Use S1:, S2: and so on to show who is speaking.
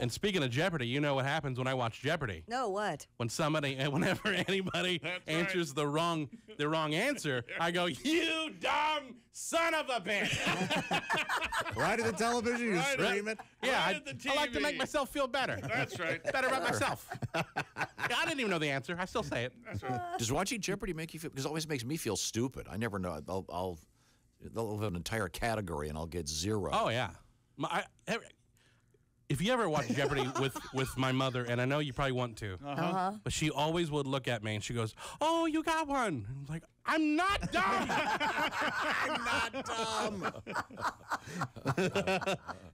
S1: And speaking of Jeopardy, you know what happens when I watch Jeopardy?
S2: No, what?
S1: When somebody, and whenever anybody
S3: That's
S1: answers the wrong the wrong answer, I go, "You dumb son of a bitch!"
S4: Right at the television, you
S3: Right
S4: scream
S3: at-
S4: it.
S1: yeah, I, I like to make myself feel better.
S3: That's right.
S1: better about myself. I didn't even know the answer. I still say it. That's right. Uh.
S4: Does watching Jeopardy make you feel? Because it always makes me feel stupid. I never know. I'll, I'll they'll have an entire category and I'll get zero.
S1: Oh yeah. My, I, every- if you ever watch Jeopardy with with my mother, and I know you probably want to,
S2: Uh-huh.
S1: but she always would look at me and she goes, "Oh, you got one." I'm like, "I'm not dumb."
S4: I'm not dumb.